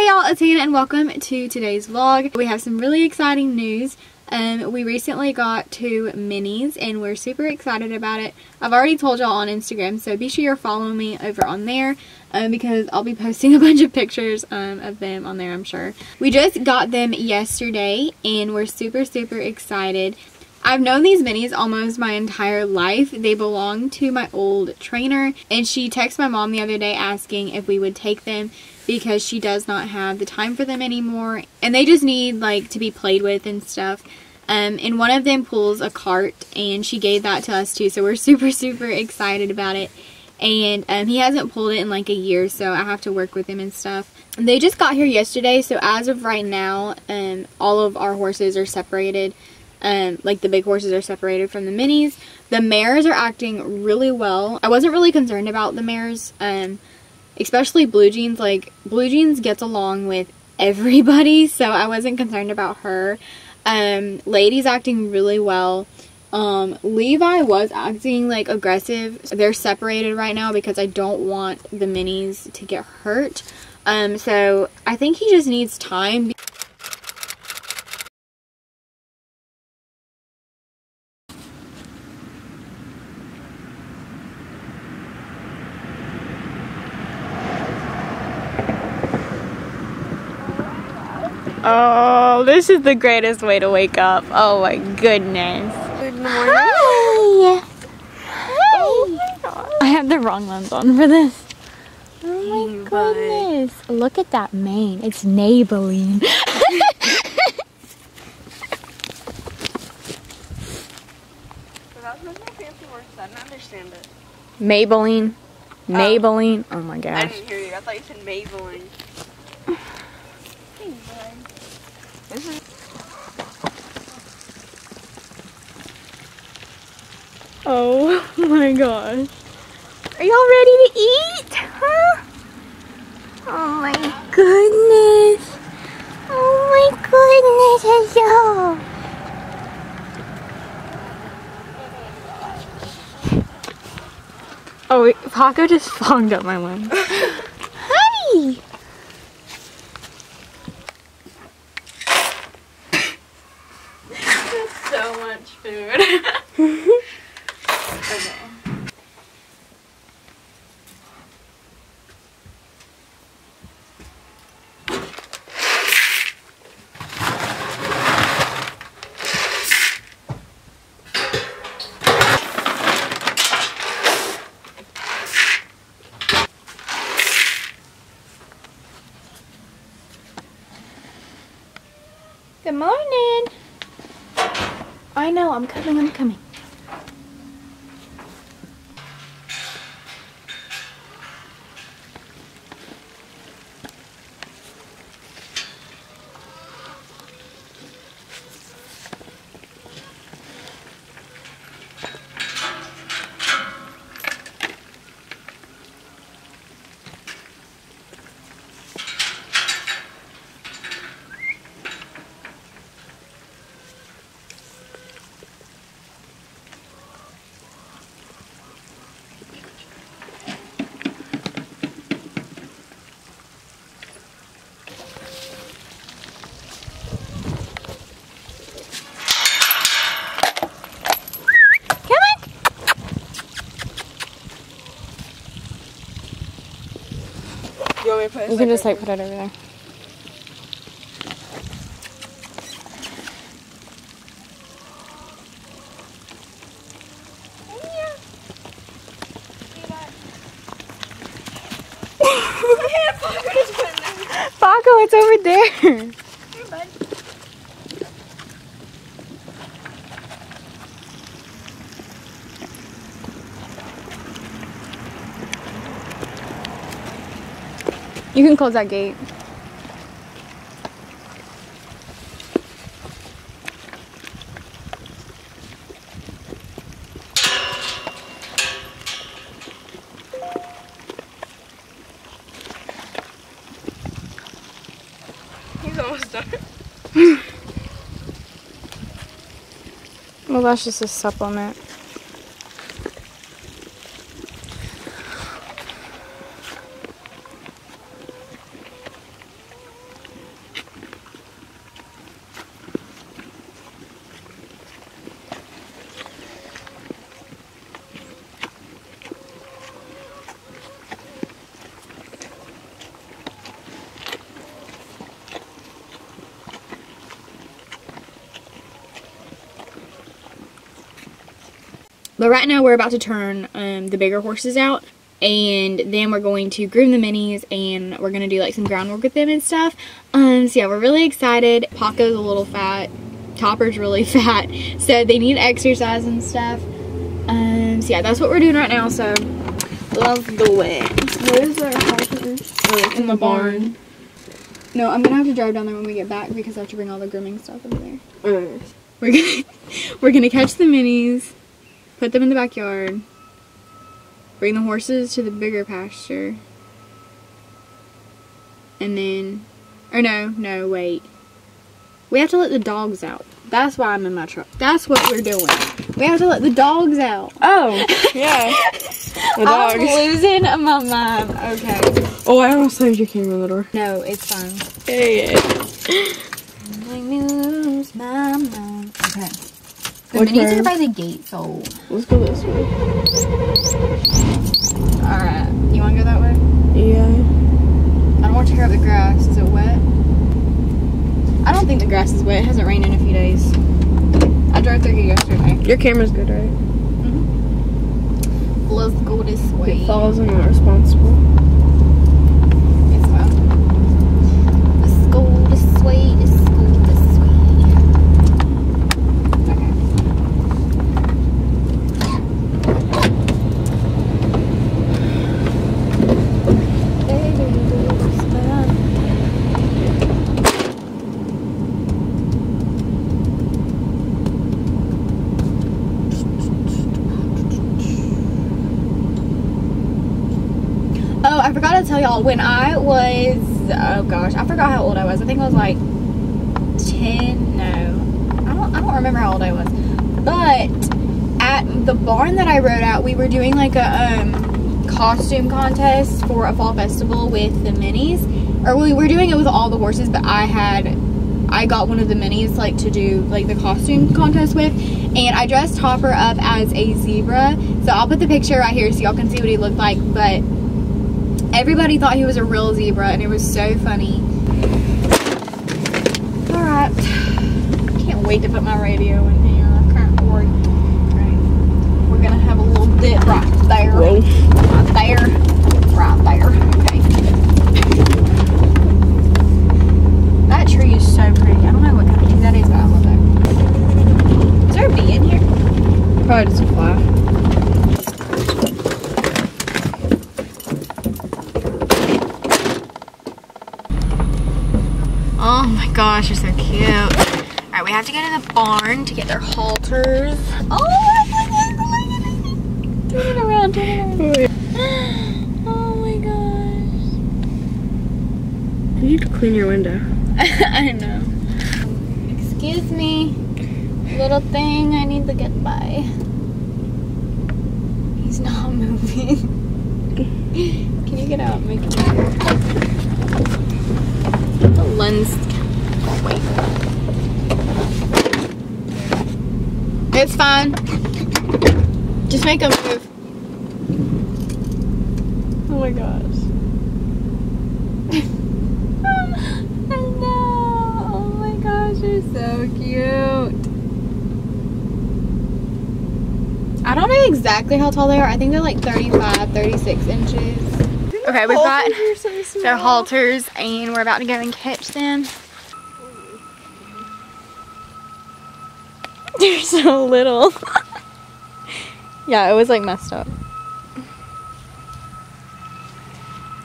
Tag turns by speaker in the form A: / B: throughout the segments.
A: Hey y'all, it's Hannah and welcome to today's vlog. We have some really exciting news. Um, we recently got two minis and we're super excited about it. I've already told y'all on Instagram, so be sure you're following me over on there um, because I'll be posting a bunch of pictures um, of them on there, I'm sure. We just got them yesterday and we're super, super excited. I've known these minis almost my entire life. They belong to my old trainer and she texted my mom the other day asking if we would take them because she does not have the time for them anymore and they just need like to be played with and stuff. Um, and one of them pulls a cart and she gave that to us too so we're super super excited about it and um, he hasn't pulled it in like a year so I have to work with him and stuff. They just got here yesterday so as of right now um, all of our horses are separated um, like the big horses are separated from the minis. The mares are acting really well. I wasn't really concerned about the mares, um, especially Blue Jeans. Like, Blue Jeans gets along with everybody, so I wasn't concerned about her. Um, Lady's acting really well. Um, Levi was acting like aggressive. They're separated right now because I don't want the minis to get hurt. Um, so I think he just needs time. Oh, this is the greatest way to wake up. Oh my goodness.
B: Good morning.
A: Hi. Hi. Oh I have the wrong lens on for this. Oh my goodness. Look at that mane. It's Maybelline.
B: That was my fancy words. I didn't understand it.
A: Maybelline. Oh. Maybelline. Oh my gosh.
B: I didn't hear you. I thought you said Maybelline. This oh, is
A: Oh my gosh. Are y'all ready to eat? Huh? Oh my goodness. Oh my goodness, hello. Oh, wait, Paco just fogged up my lens. Hi!
B: so much food. okay.
A: Good morning. I know, I'm coming, I'm coming. Come on.
B: You want me to put
A: You can just like put it over there. Paco, it's over there. You can close that gate.
B: He's almost done.
A: Well, that's just a supplement. Right now we're about to turn um, the bigger horses out and then we're going to groom the minis and we're going to do like some groundwork with them and stuff. Um, so yeah, we're really excited. Paco's a little fat. Topper's really fat. So they need exercise and stuff. Um, so yeah, that's what we're doing right now. So love the way.
B: Where's our horses?
A: Oh, in the barn. No, I'm gonna have to drive down there when we get back because I have to bring all the grooming stuff over there.
B: Mm.
A: We're gonna we're gonna catch the minis, put them in the backyard, bring the horses to the bigger pasture, and then or no, no, wait. We have to let the dogs out. That's why I'm in my truck. That's what we're doing. We have to let the dogs out.
B: Oh, yeah. The
A: I'm losing my mind. Okay.
B: Oh, I almost left your camera in the door.
A: No, it's fine.
B: Hey.
A: Me lose my mind. Okay. The
B: What
A: minis are by the gate, so.
B: Let's go this way.
A: Alright. You wanna go that way?
B: Yeah.
A: I don't want to tear up the grass. Is it wet? I don't think the grass is wet. It hasn't rained in a few days. I drove through here yesterday.
B: Your camera's good, right? Mm-hmm.
A: Let's go this way.
B: It follows I'm not responsible.
A: Let's go this way. This way. Okay. Oh, I forgot to tell y'all, when I was, oh gosh, I forgot how old I was. I think I was like 10, no. I don't, I don't remember how old I was. But at the barn that I rode at, we were doing like a um, costume contest for a fall festival with the minis. Or we were doing it with all the horses, but I had, I got one of the minis like to do like the costume contest with. And I dressed Hopper up as a zebra. So I'll put the picture right here so y'all can see what he looked like. But Everybody thought he was a real zebra, and it was so funny. All right, can't wait to put my radio in here. I can't wait. Right. We're gonna have a little dip right there,
B: Whoa.
A: right there, right there. Okay. That tree is so pretty. I don't know what kind of tree that is, but I love it. Is there a bee in here?
B: Probably just a fly.
A: Gosh, you're so cute. All right, we have to go to the barn to get their halters. Oh my goodness, oh my goodness. Turn it around, turn it around. Oh my gosh.
B: You need to clean your window.
A: I know. Excuse me, little thing, I need to get by. He's not moving. Can you get out? Make it The lens. Wait. It's fine. Just make a move.
B: Oh my gosh.
A: I know. Oh my gosh, you're so cute. I don't know exactly how tall they are. I think they're like 35, 36 inches. Okay, we've got their halters and we're about to go and catch them. So little. yeah, it was like messed up.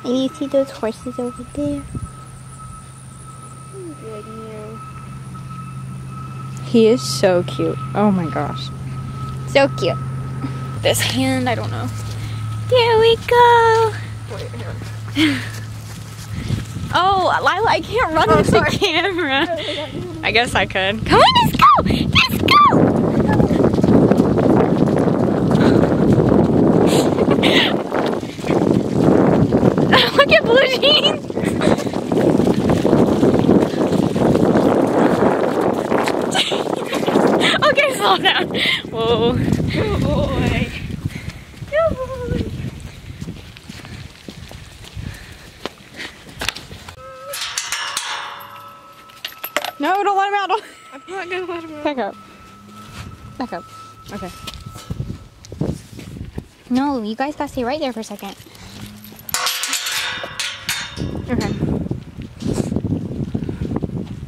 A: And you see those horses over there? He is so cute. Oh my gosh. So cute. This hand, I don't know. There we go. Oh, Lila, I can't run oh, with the camera. I guess I could. Come on, let's go! Let's go! Look at Blue Jeans! okay, slow down. Whoa. Good boy. Good boy. No, don't let him out. Don't.
B: I'm not gonna let him out.
A: Back up. Back up. Okay. No, you guys gotta stay right there for a second. Okay.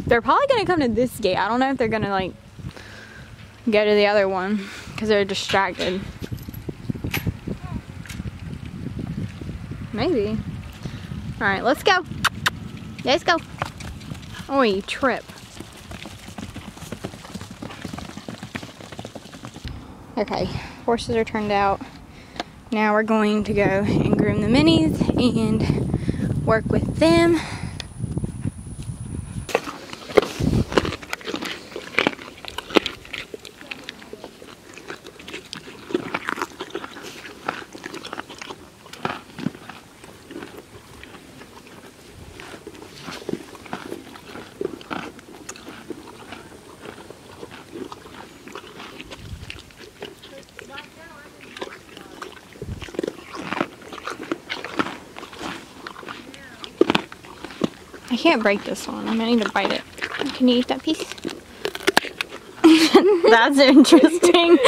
A: They're probably gonna come to this gate. I don't know if they're gonna like go to the other one because they're distracted. Maybe. All right, let's go. Let's go. Oh, you trip. Okay, horses are turned out. Now we're going to go and groom the minis and work with them. Can't break this one. I'm gonna need to bite it. Can you eat that piece? That's interesting.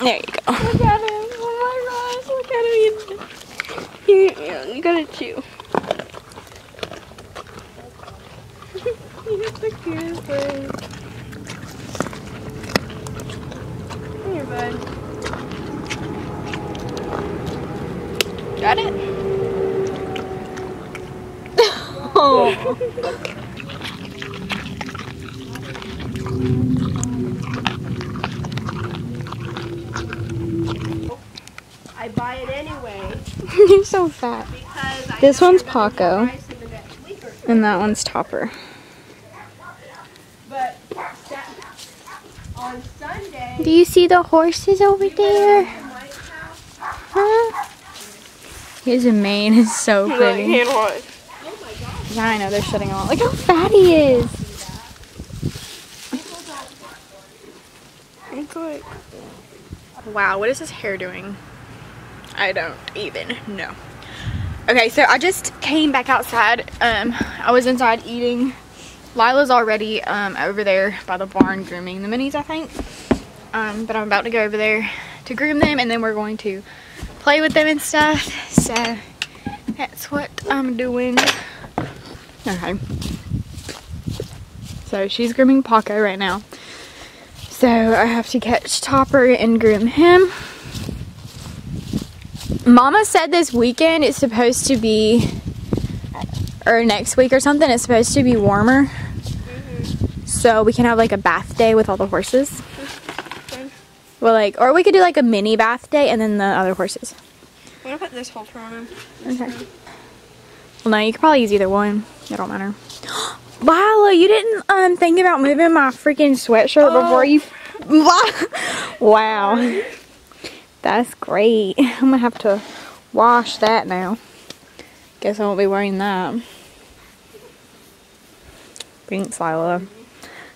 A: there you go.
B: Look at him. Oh my gosh. Look at him. You, you, you gotta chew. He's the cutest thing. Here, bud. Got it?
A: Oh.
B: I buy it anyway
A: You're so fat.
B: because
A: This one's Paco.
B: price in the next week or so.
A: And that one's Topper.
B: But that, on Sunday,
A: Do you see the horses over there? Huh? His mane is so pretty.
B: what?
A: Yeah, I know, they're shutting him off. Look how fat he is.
B: Like
A: Wow, what is his hair doing? I don't even know. Okay, so I just came back outside. Um, I was inside eating. Lila's already um, over there by the barn grooming the minis, I think. Um, but I'm about to go over there to groom them, and then we're going to play with them and stuff. So that's what I'm doing. Okay. So she's grooming Paco right now. So I have to catch Topper and groom him. Mama said this weekend it's supposed to be, or next week or something, it's supposed to be warmer. Mm-hmm. So we can have like a bath day with all the horses. Well, like, or we could do like a mini bath day and then the other horses.
B: I'm gonna put this on him.
A: Okay. Well, no, you could probably use either one. It don't matter. Lila, you didn't um think about moving my freaking sweatshirt before you. wow. That's great. I'm gonna have to wash that now. Guess I won't be wearing that. Thanks, Lila.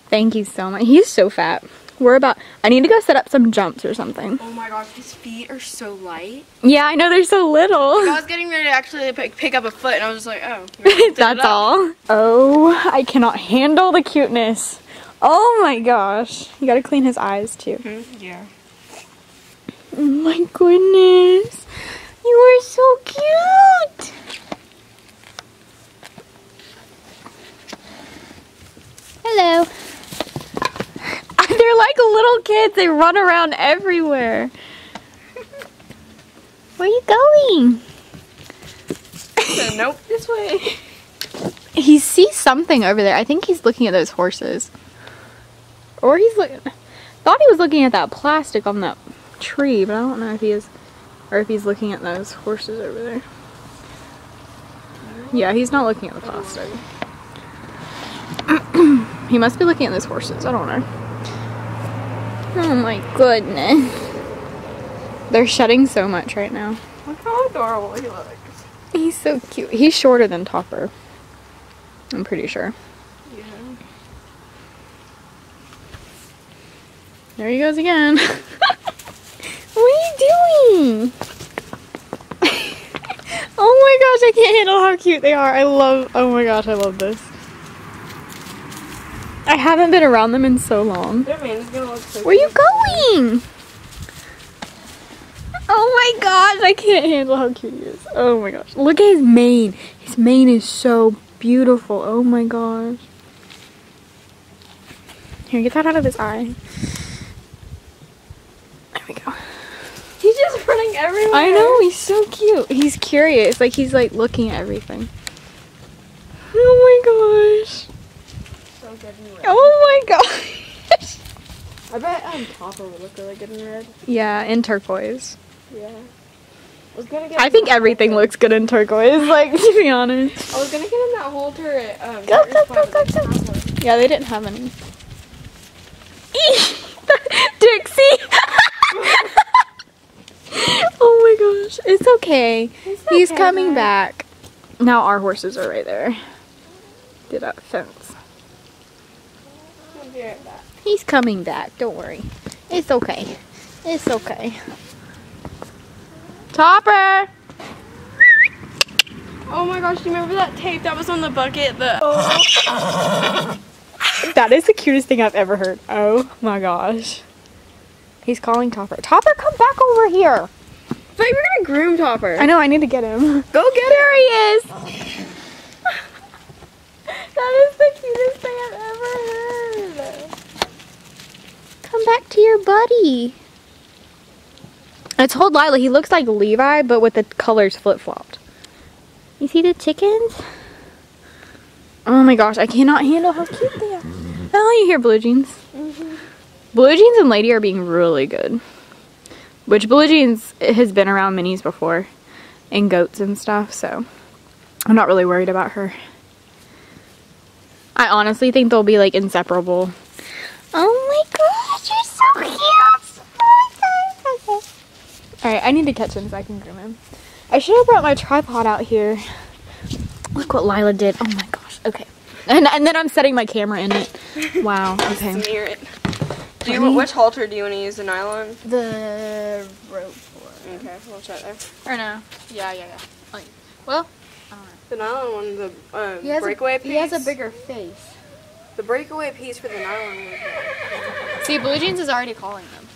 A: Thank you so much. He's so fat. We're about. I need to go set up some jumps or something.
B: Oh my gosh, his feet are so light.
A: Yeah, I know they're so little.
B: I was getting ready to actually pick, pick up a foot, and I was just like, oh. we lifted it
A: That's all. Oh, I cannot handle the cuteness. Oh my gosh. You gotta clean his eyes too.
B: Hmm, yeah.
A: Oh my goodness. You are so cute. Hello. They're like little kids. They run around everywhere. Where are you going?
B: So, nope, this way.
A: He sees something over there. I think he's looking at those horses. Or he's looking. Thought he was looking at that plastic on that tree, but I don't know if he is, or if he's looking at those horses over there. Yeah, he's not looking at the plastic. he must be looking at those horses. I don't know. Oh my goodness. They're shedding so much right now.
B: Look how adorable he looks.
A: He's so cute. He's shorter than Topper. I'm pretty sure.
B: Yeah.
A: There he goes again. what are you doing? oh my gosh, I can't handle how cute they are. I love, oh my gosh, I love this. I haven't been around them in so long.
B: Their man is gonna look so
A: Where are you going? Oh my gosh, I can't handle how cute he is. Oh my gosh. Look at his mane. His mane is so beautiful. Oh my gosh. Here, get that out of his eye. There we go.
B: He's just running everywhere.
A: I know, he's so cute. He's curious. Like, he's like looking at everything. Oh my gosh.
B: So good in red.
A: Oh my gosh.
B: I bet um would look really good in red.
A: Yeah, in turquoise.
B: Yeah. I was gonna get.
A: I think everything looks good in turquoise, like, to be honest.
B: I was gonna get in that whole turret. Um,
A: Go, go, go, go,
B: they didn't have one.
A: Yeah, they didn't have any. Dixie! oh my gosh, it's okay. He's
B: okay,
A: coming back. Now our horses are right there. Did that fence.
B: Be right back.
A: He's coming back, don't worry. It's okay. It's okay. Topper!
B: Oh my gosh! Do you remember that tape that was on the bucket? The
A: That is the cutest thing I've ever heard. Oh my gosh. He's calling Topper. Topper, come back over here.
B: I thought you were gonna groom Topper.
A: I know, I need to get him.
B: Go get
A: There he is. that is the cutest thing I've ever heard. Come back to your buddy. I told Lila he looks like Levi, but with the colors flip flopped. You see the chickens? Oh my gosh, I cannot handle how cute they are. Oh, you hear blue jeans? Mm-hmm. Blue jeans and Lady are being really good. Which blue jeans has been around minis before and goats and stuff, so I'm not really worried about her. I honestly think they'll be like inseparable. Oh my gosh, you're so cute! Alright, I need to catch him so I can groom him. I should have brought my tripod out here. Look what Lila did. Oh my gosh. Okay. And, and then I'm setting my camera in it. Wow. Okay.
B: Smear it. Do you, which halter do you want to use? The nylon?
A: The rope one.
B: Okay, we'll check there.
A: Or no. Yeah, yeah, yeah. Like, well, I don't know.
B: The nylon one, the um, breakaway
A: a,
B: piece.
A: He has a bigger face.
B: The breakaway piece for the nylon one.
A: See, Blue Jeans is already calling them.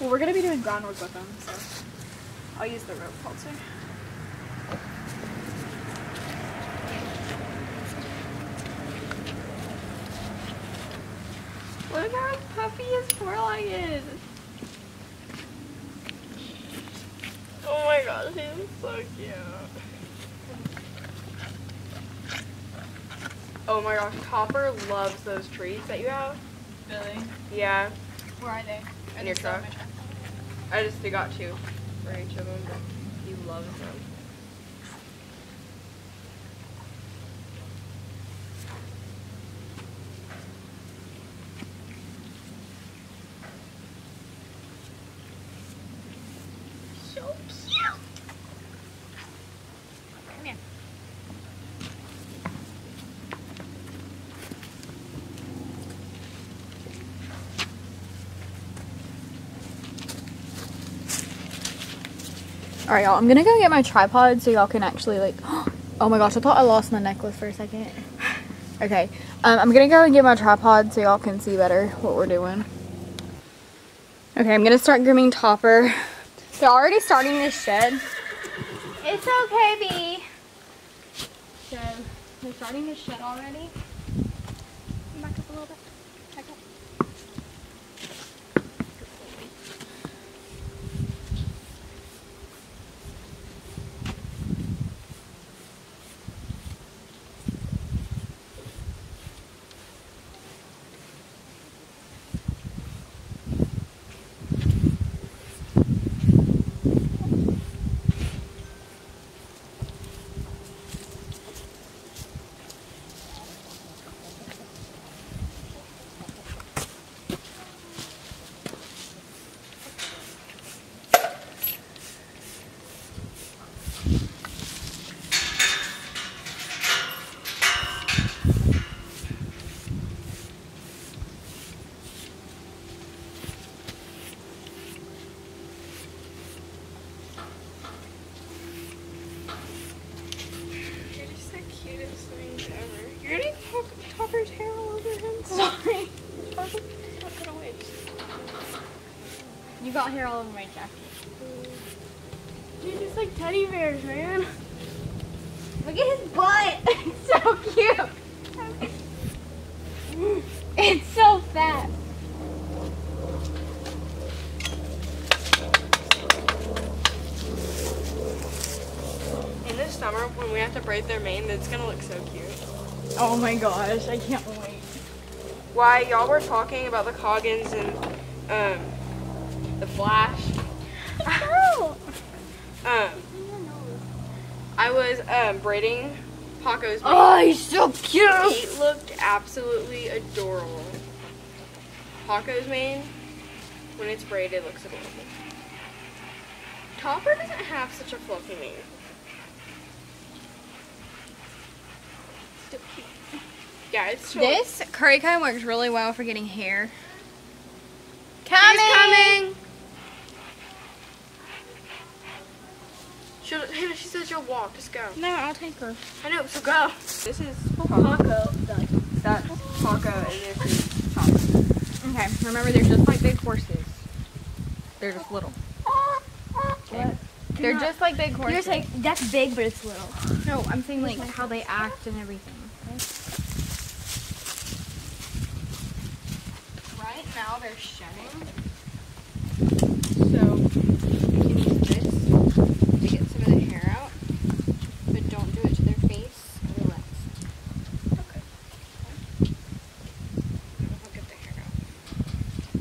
A: Well, we're gonna be doing groundwork with them, so I'll use the rope halter.
B: Look how puffy his foreleg is. Oh my gosh, he's so cute. Oh my gosh, Topper loves those treats that you have.
A: Really?
B: Yeah,
A: Where are they?
B: In your truck. I just got two for each of them, but he loves them.
A: All right, y'all. I'm gonna go get my tripod so y'all can actually like. Oh my gosh! I thought I lost my necklace for a second. Okay, um, I'm gonna go and get my tripod so y'all can see better what we're doing. Okay, I'm gonna start grooming Topper. They're already starting this shed. It's okay, B. So, they're starting this shed already. Got hair all over my jacket.
B: Dude, just like teddy bears, man.
A: Look at his butt. It's so cute. It's so fat.
B: In the summer, when we have to braid their mane, it's gonna look so cute.
A: Oh my gosh, I can't wait.
B: Why y'all were talking about the Coggins and um the Flash?
A: Oh.
B: Um, I was um braiding Paco's.
A: Oh, he's so cute.
B: He looked absolutely adorable. Paco's mane, when it's braided, looks adorable. Topper doesn't have such a fluffy mane. Yeah, it's short.
A: This curry comb works really well for getting hair.
B: He's coming. She'll, Hannah, she says you'll walk. Just go.
A: No, I'll take her.
B: I know, so go. This is Paco. That's Paco, and this is Topper.
A: Okay, remember they're just like big horses. They're just little. Okay. They're
C: not-
A: just like big horses.
C: You're saying that's big, but it's little.
A: no, I'm saying like how they act and everything. Right now they're shedding. So you can use this to get some of the hair out, but don't do it to their face or their legs. Okay. I'll get the hair out.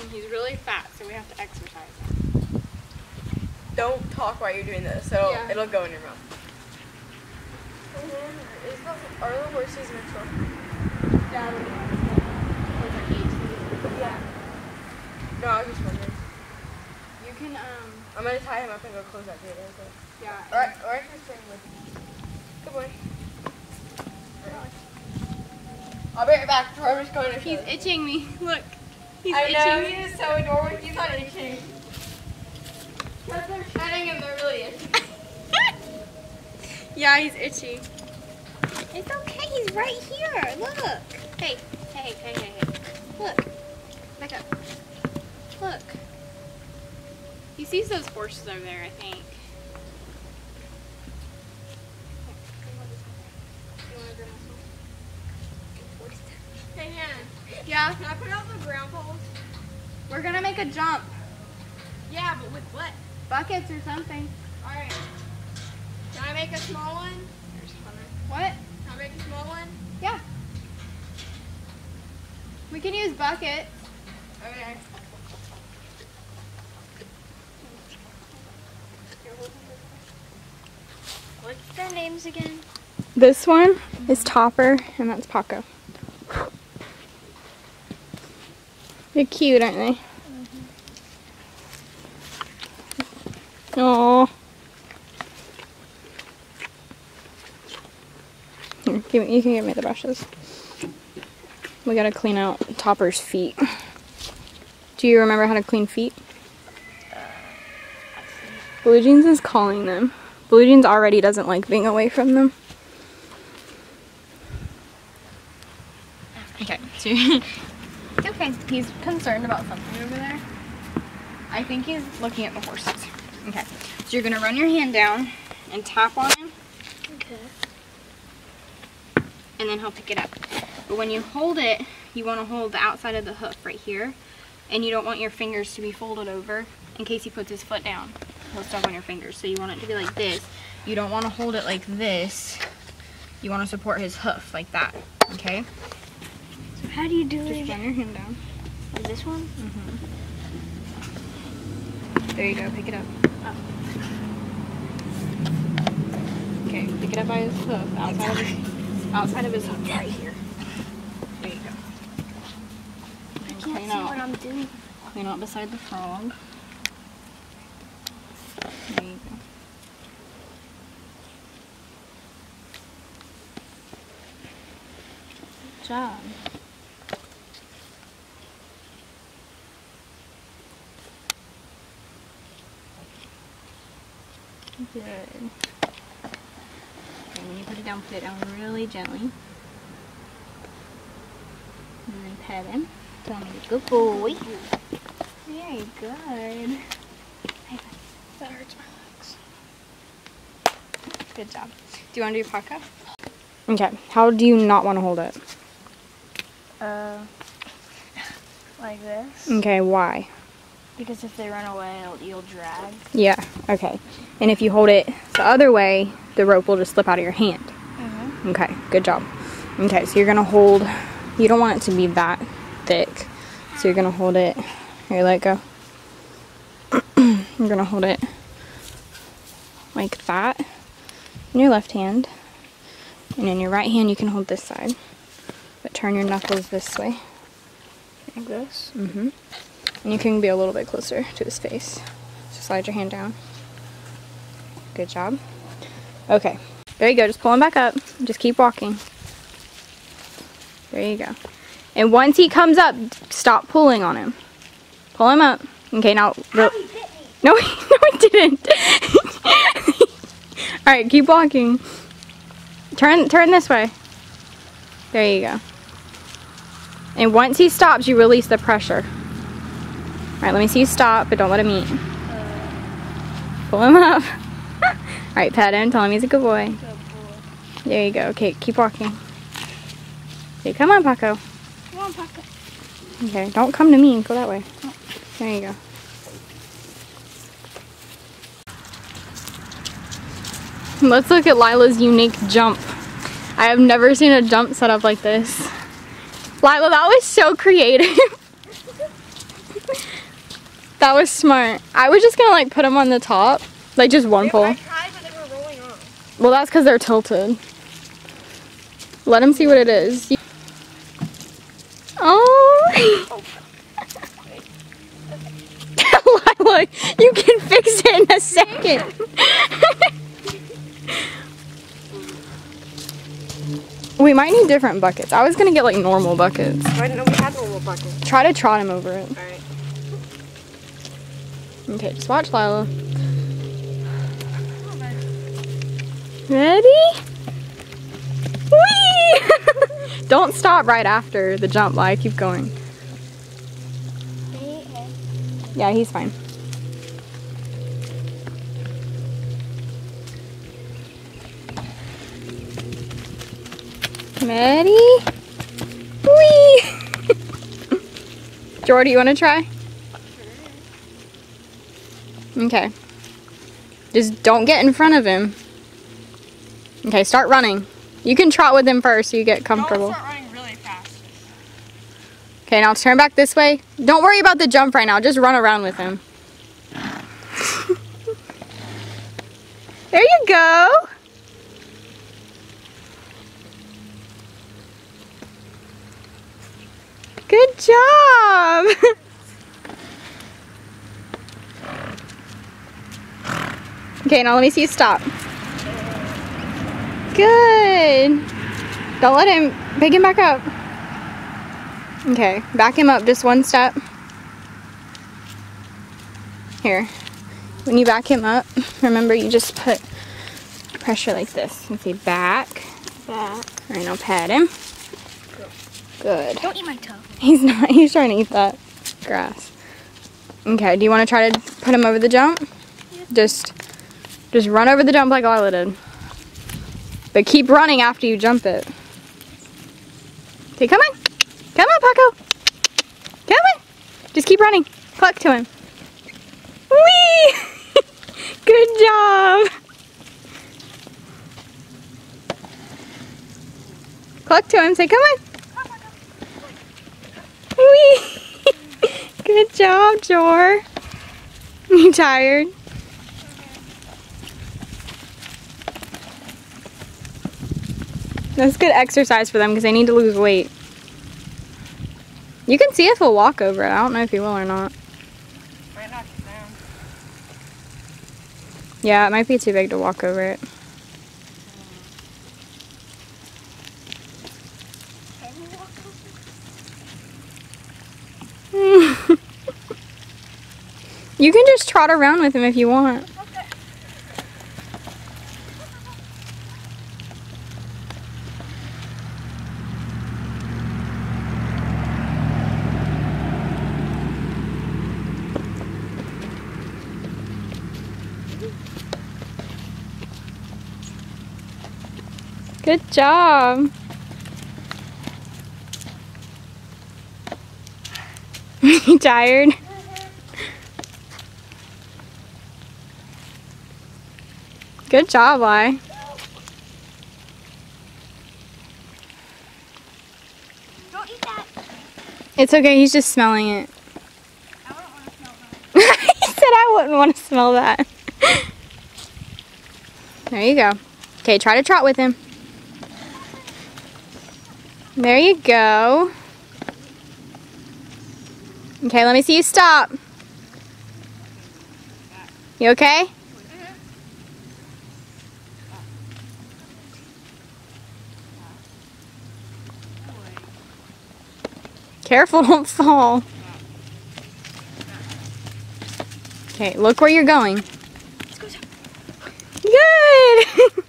A: And he's really fat, so we have to exercise him.
B: Don't talk while you're doing this, so
A: Yeah.
B: It'll go in your mouth. Is the, are the horses neutral?
A: Yeah.
B: No, I was just wondering.
A: You can um
B: I'm gonna tie him up and go close that gate. Okay.
A: yeah.
B: Or, or I can stay with you. Good boy. I'll be right back. Trevor's going to
A: He's itching me. Look. He's
B: I know,
A: itching.
B: he is so adorable. He's not itching. Because they're shedding and they're really itchy.
A: Yeah, he's itchy.
C: It's okay. He's right here. Look.
A: Hey, hey, hey, hey, hey. Look. Back up. Look. He sees those horses over there, I think.
B: Hey, Hannah.
A: Yeah,
B: Can I put out the ground poles?
A: we're gonna make a jump.
B: Yeah, but with what?
A: Buckets or something.
B: Alright. Can I make a small one?
A: What?
B: Can I make a small one?
A: Yeah. We can use buckets.
B: Okay.
C: What's their names again?
A: This one is Topper, and that's Paco. They're cute, aren't they? Mm-hmm. Aww. Give me, you can give me the brushes. We gotta clean out Topper's feet. Do you remember how to clean feet? Blue Jeans is calling them. Blue Jeans already doesn't like being away from them. Okay, okay. He's concerned about something over there. I think he's looking at the horses. Okay, so you're gonna run your hand down and tap on him,
C: Okay.
A: And then he'll pick it up. But when you hold it, you want to hold the outside of the hoof right here, and you don't want your fingers to be folded over in case he puts his foot down. He'll step on your fingers. So you want it to be like this. You don't want to hold it like this. You want to support his hoof like that. Okay?
C: So how do you do
A: Just
C: it?
A: run your hand down.
C: Like this one? Mm-hmm.
A: There you go. Pick it up. Oh. Okay, pick it up by his hoof. Outside of his, outside of his hand right here. There you go.
C: I can't
A: clean
C: see
A: out.
C: what I'm doing.
A: Clean out beside the frog. There you go. Good job. Good. Okay, when you put it down, put it down really gently. And then pet him. Tell him he's a good boy. Very good.
B: That hurts my legs.
A: Good job. Do you want to do Paco? Okay. How do you not want to hold it?
C: Uh, like this.
A: Okay, why?
C: Because if they run away, it'll, you'll drag.
A: Yeah, okay. And if you hold it the other way, the rope will just slip out of your hand. Okay, good job. Okay, so you're gonna hold, you don't want it to be that thick. So you're gonna hold it, here, let go. you're gonna hold it like that in your left hand. And in your right hand, you can hold this side. But turn your knuckles this way. Like this. Mm-hmm. And you can be a little bit closer to his face. So slide your hand down. Good job. Okay. There you go. Just pull him back up. Just keep walking. There you go. And once he comes up, stop pulling on him. Pull him up. Okay, now. Re- no, no, he didn't. All right, keep walking. Turn, turn this way. There you go. And once he stops, you release the pressure. All right, let me see you stop, but don't let him eat. Pull him up. All right, pet him. Tell him he's a good boy. There you go. Okay, keep walking. Okay, come on, Paco.
C: Come on, Paco.
A: Okay, don't come to me. Go that way. There you go. Let's look at Lila's unique jump. I have never seen a jump set up like this. Lila, that was so creative. that was smart. I was just gonna like put them on the top, like just one pole.
B: I tried, but they were rolling off.
A: Well, that's because they're tilted. Let him see what it is. Oh! Lila, you can fix it in a second. we might need different buckets. I was gonna get like normal buckets.
B: I didn't know we had normal buckets.
A: Try to trot him over it.
B: Alright.
A: Okay, just watch Lila. Ready? Don't stop right after the jump, like keep going. Yeah, he's fine. Ready? Whee! Jordy, you want to try? Okay. Just don't get in front of him. Okay, start running. You can trot with him first so you get comfortable.
B: Don't start running really.
A: Okay, now turn back this way. Don't worry about the jump right now. Just run around with him. there you go. Good job. okay, now let me see you stop. Good. Don't let him pick him back up. Okay, back him up just one step. Here. When you back him up, remember you just put pressure like this. And say back.
C: Back.
A: Alright, now pat him. Good.
C: Don't eat my toe.
A: He's not, he's trying to eat that grass. Okay, do you want to try to put him over the jump? Just, just run over the jump like Lila did. But keep running after you jump it. Okay, come on. Come on, Paco. Come on. Just keep running. Cluck to him. Whee! Good job. Cluck to him. Say, come on. Whee! Good job, Jor. You tired? That's good exercise for them because they need to lose weight. You can see if he'll walk over it. I don't know if he will or not.
B: Might knock it down.
A: Yeah, it might be too big to walk over it. you can just trot around with him if you want. Good job. you tired? Good job, Lai.
C: Don't eat that.
A: It's okay, he's just smelling it.
C: I don't want to smell that.
A: he said I wouldn't want to smell that. there you go. Okay, try to trot with him. There you go. Okay, let me see you stop. You okay? Careful, don't fall. Okay, look where you're going. Good!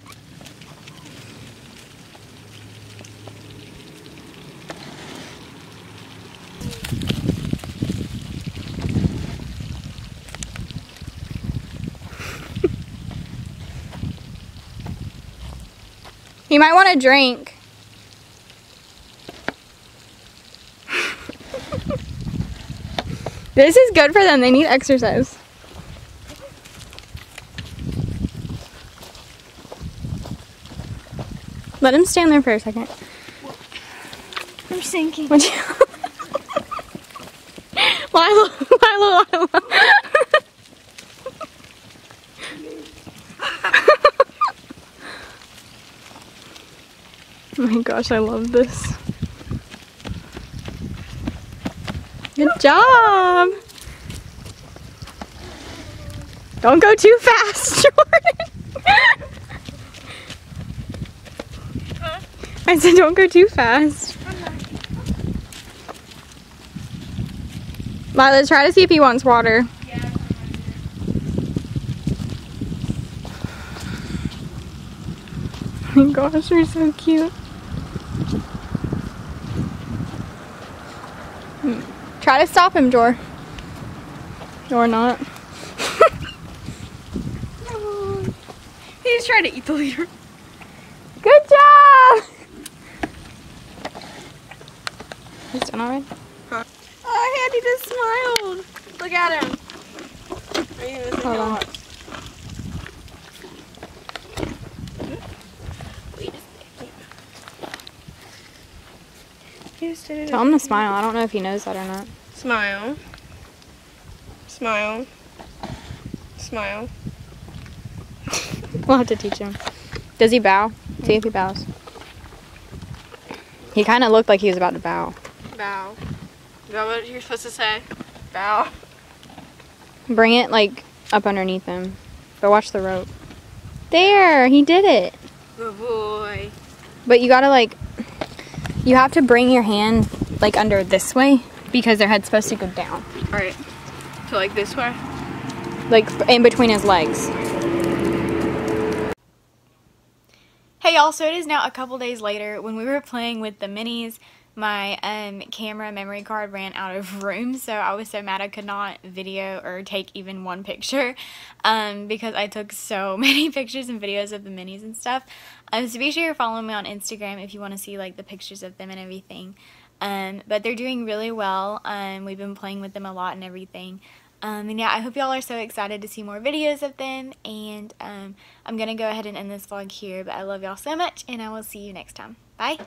A: you might want a drink. This is good for them. They need exercise. Let him stand there for a second.
C: I'm sinking.
A: Would you? Lila, Lila, Lila. oh my gosh, I love this. Good job. Don't go too fast, Jordan. I said don't go too fast. Lila, try to see if he wants water. Oh my gosh, you're so cute. Try to stop him, Jor. Or not.
B: He's trying to eat the leader.
A: Good job! He's done already?
B: Oh, Andy just smiled. Look at him. Are you gonna
A: Hold on.
B: watch? Wait a second. It.
A: Tell him to smile. I don't know if he knows that or not.
B: Smile. Smile. Smile.
A: We'll have to teach him. Does he bow? See if he bows. He kind of looked like he was about to bow.
B: Bow. Is that what you're supposed to say? Bow.
A: Bring it like up underneath him. But watch the rope. There, he did it.
B: Good boy.
A: But you gotta like, you have to bring your hand like under this way because their head's supposed to go down.
B: Alright. So like this way?
A: like in between his legs. Hey y'all, so it is now a couple days later. When we were playing with the minis, my um, camera memory card ran out of room, so I was so mad I could not video or take even one picture um, because I took so many pictures and videos of the minis and stuff. Um, so be sure you're following me on Instagram if you want to see like the pictures of them and everything. Um, but they're doing really well. Um, we've been playing with them a lot and everything. Um, and yeah, I hope y'all are so excited to see more videos of them. And um, I'm going to go ahead and end this vlog here. But I love y'all so much, and I will see you next time. Bye!